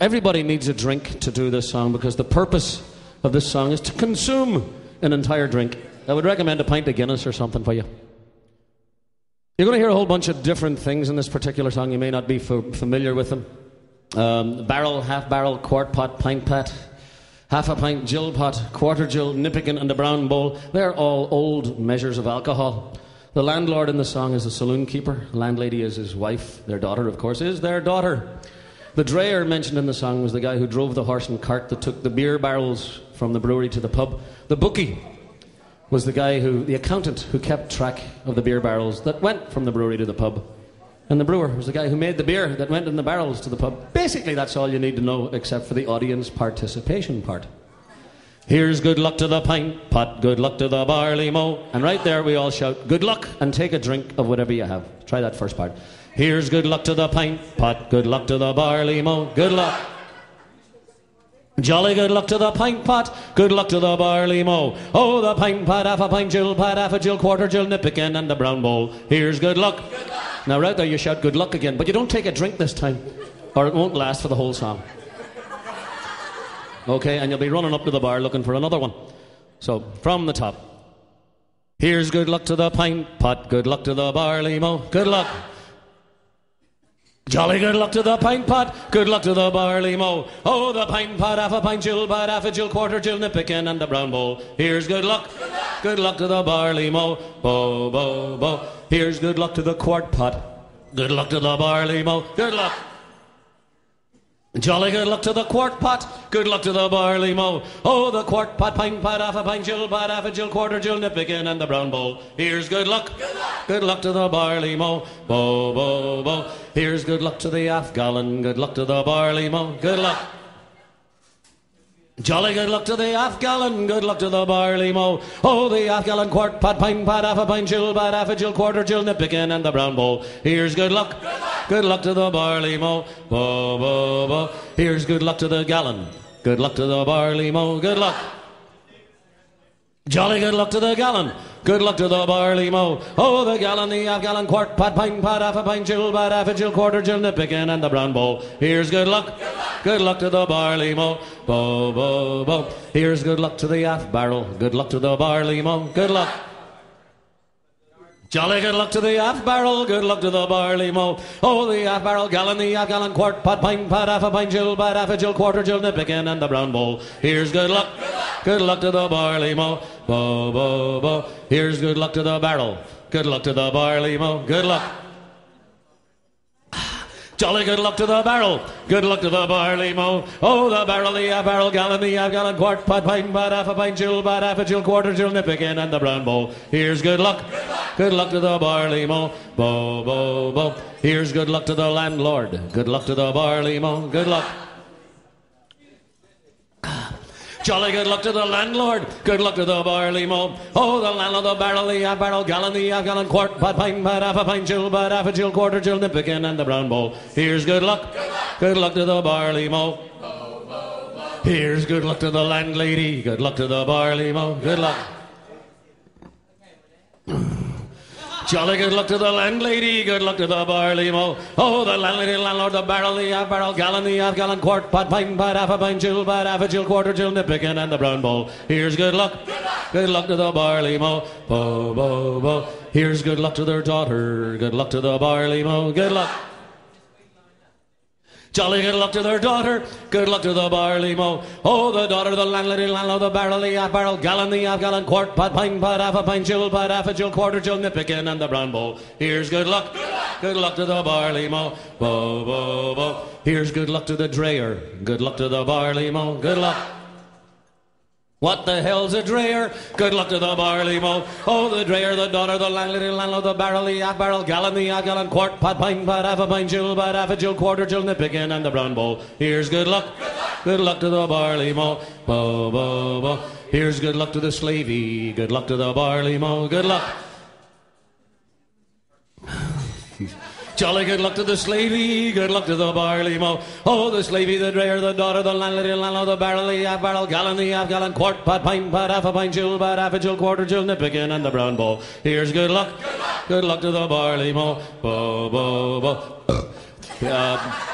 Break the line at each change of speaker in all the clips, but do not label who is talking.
Everybody needs a drink to do this song because the purpose of this song is to consume an entire drink. I would recommend a pint of Guinness or something for you. You're going to hear a whole bunch of different things in this particular song. You may not be familiar with them. Um, barrel, half barrel, quart pot, pint pot, half a pint, gill pot, quarter gill, nippikin, and a brown bowl. They're all old measures of alcohol. The landlord in the song is a saloon keeper. Landlady is his wife. Their daughter, of course, is their daughter. The drayer mentioned in the song was the guy who drove the horse and cart that took the beer barrels from the brewery to the pub. The bookie was the guy who, the accountant who kept track of the beer barrels that went from the brewery to the pub. And the brewer was the guy who made the beer that went in the barrels to the pub. Basically, that's all you need to know, except for the audience participation part. Here's good luck to the pint pot, good luck to the barley mow. And right there, we all shout, good luck, and take a drink of whatever you have. Try that first part. Here's good luck to the pint pot, good luck to the barley mow, good luck. Jolly good luck to the pint pot, good luck to the barley mow. Oh, the pint pot, half a pint, gill pot, half a gill, quarter gill, nippikin, and the brown bowl. Here's good luck. good luck. Now, right there, you shout good luck again, but you don't take a drink this time, or it won't last for the whole song. Okay, and you'll be running up to the bar looking for another one. So, from the top. Here's good luck to the pint pot, good luck to the barley mow, good luck. Jolly good luck to the pint pot, good luck to the barley mow. Oh, the pint pot, half a pint, gill pot, half a gill, quarter gill, nippikin, and the brown bowl. Here's good luck, good luck, good luck to the barley mow. Bo, bo, bo. Here's good luck to the quart pot, good luck to the barley mow. Good luck. Jolly good luck to the quart pot, good luck to the barley mow. Oh, the quart pot, pint pot, half a pint, gill pot, half a gill, quarter gill, nippikin, and the brown bowl. Here's good luck, good luck, good luck to the barley mow. Bo, bo, bo. Here's good luck to the half gallon, good luck to the barley mow. Good luck. Jolly good luck to the half gallon, good luck to the barley mow. Oh, the half gallon, quart pot, pint pot, half a pint, gill pot, half a gill, quarter gill, nippikin, and the brown bowl. Here's good luck, good luck, good luck to the barley mow. Bo, bo, bo. Here's good luck to the gallon, good luck to the barley mow. Good luck. Jolly good luck to the gallon. Good luck to the barley mow. Oh, the gallon, the half gallon, quart, pot, pint, pot, half a pint, gill, pot, half a gill, quarter gill, nippikin, and the brown bowl. Here's good luck. Good luck, good luck to the barley mow. Bo, bo, bo. Here's good luck to the half barrel. Good luck to the barley mow. Good luck. Jolly good luck to the half barrel, good luck to the barley mow. Oh, the half barrel, gallon, the half gallon, quart, pot, pint, pot, half a pint, gill, pot, half a gill, quarter gill, nippikin, and the brown bowl. Here's. Good luck, good luck to the barley mow. Bo, bo, bo. Here's good luck to the barrel. Good luck to the barley mow. Good luck. Jolly good luck to the barrel. Good luck to the barley mow. Oh, the barrel, the barrel, gallon, the half gallon, quart, pot, pint, pot, half a pint, gill, pot, half a gill, quarter gill, nippikin, and the brown bowl. Here's good luck. Good luck, good luck to the barley mow. Bo, bo, bo. Here's good luck to the landlord. Good luck to the barley mow. Good luck. Jolly good luck to the landlord. Good luck to the barley mow. Oh, the landlord, the barrel, the half barrel, gallon, the half gallon, quart, pot, pint, pot, half a pint, gill, pot, half a gill, quarter gill, nippikin, and the brown bowl. Here's good luck. Good luck, good luck to the barley mow. Here's good luck to the landlady. Good luck to the barley mow. Good luck. Jolly good luck to the landlady, good luck to the barley mow. Oh, the landlady, landlord, the barrel, the half barrel, gallon, the half gallon, quart, pot, pint, pot, half a pint, gill, pot, half a gill, quarter gill, nippikin, and the brown bowl. Here's good luck. Good luck, good luck to the barley mow. Bo, bo, bo. Here's good luck to their daughter. Good luck to the barley mow. Good luck. Jolly good luck to their daughter, good luck to the barley mow. Oh, the daughter, the landlady, landlord, the barrel, the half barrel, gallon, the half gallon, quart, pot, pint, pot, half a pint, gill, pot, half a gill, quarter gill, nippikin, and the brown bowl. Here's good luck, good luck, good luck to the barley mow. Bo, bo, bo. Here's good luck to the drayer, good luck to the barley mow. Good luck. What the hell's a drayer? Good luck to the barley mow. Oh, the drayer, the daughter, the landlady, the landlord, the barrel, the half barrel, gallon, the half gallon, quart, pot, pint, pot, half a pint, gill, pot, half a gill, quarter gill, nippikin, and the brown bowl. Here's good luck. Good luck, good luck to the barley mow. Bo, bo, bo. Here's good luck to the slavey. Good luck to the barley mow. Good luck. Jolly good luck to the slavey, good luck to the barley mow. Oh, the slavey, the drayer, the daughter, the landlady, the landlord, the the half barrel, gallon, the half gallon, quart, pot, pint, pot, half a pint, gill, pot, half a gill, quarter gill, nippikin, and the brown bowl. Here's good luck. Good luck, good luck to the barley mow. Bo, bo, bo. Uh,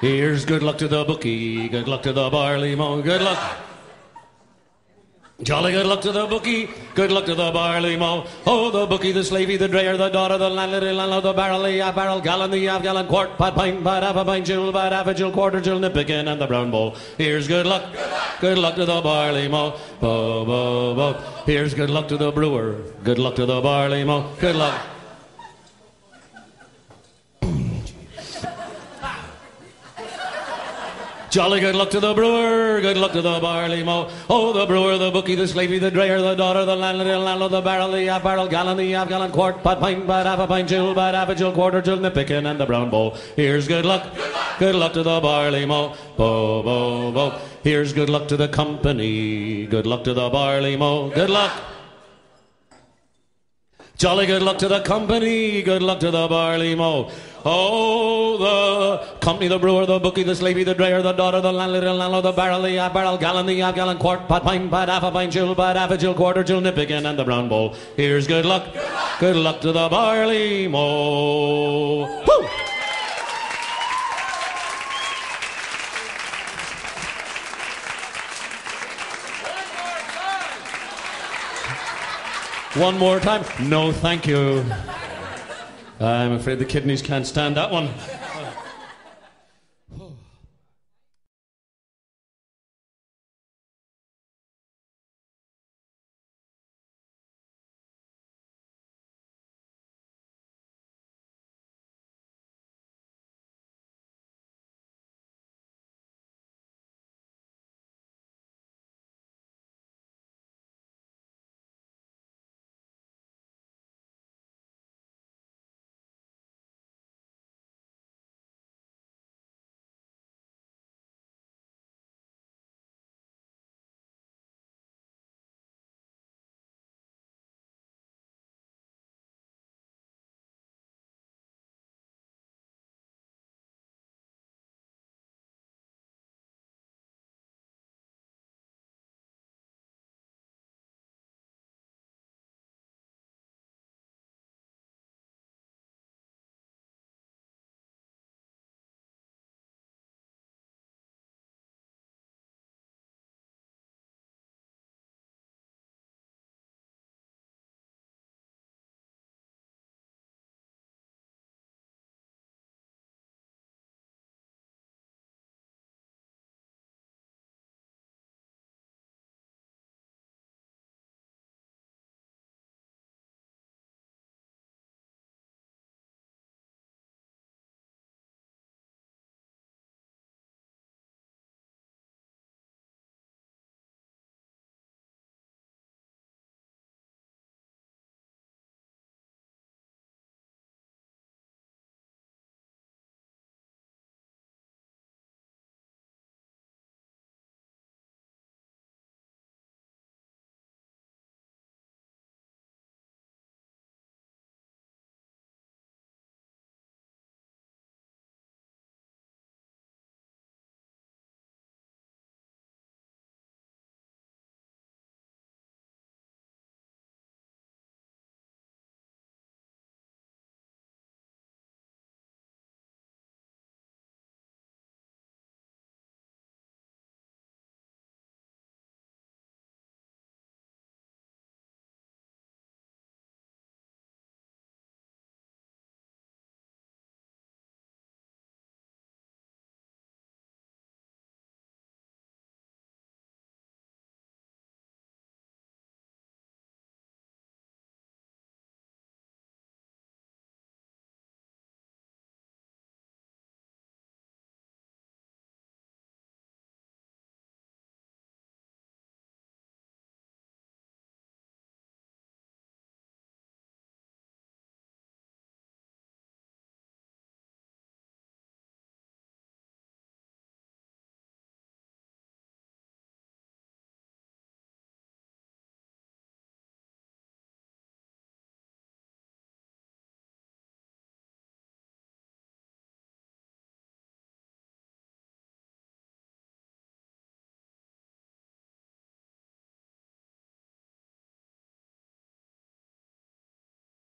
Here's good luck to the bookie, good luck to the barley mow, good luck. Jolly good luck to the bookie, good luck to the barley mow. Oh, the bookie, the slavey, the drayer, the daughter, the landlady, landlord, the barrel, the half barrel, gallon, the half gallon, quart, pot, pint, pot, half a pint, jewel, pot, half a jewel, quarter jewel, nippikin, and the brown bowl. Here's good luck, good luck to the barley mow. Bo, bo, bo. Here's good luck to the brewer, good luck to the barley mow, good luck. Jolly good luck to the brewer, good luck to the barley mow. Oh, the brewer, the bookie, the slavey, the drayer, the daughter, the landlord, the landlord, the barrel, the half barrel, gallon, the half gallon, quart, pot, pint, pot, half a pint, jewel, pot, half a jewel, quarter jewel, nippikin, and the brown bowl. Here's good luck, good luck, good luck to the barley mow. Bo, bo, bo. Here's good luck to the company, good luck to the barley mow. Good luck. Jolly good luck to the company, good luck to the barley mow. Oh, the company, the brewer, the bookie, the slavey, the drayer, the daughter, the landlord, the landlord, the barrel, the half barrel, gallon, the half gallon, quart, pot, pint, pot, half a pint, jewel, pot, half a jewel, quarter gill, nip again, and the brown bowl. Here's good luck, good luck, good luck to the barley mow. Woo! One more time. No, thank you. I'm afraid the kidneys can't stand that one.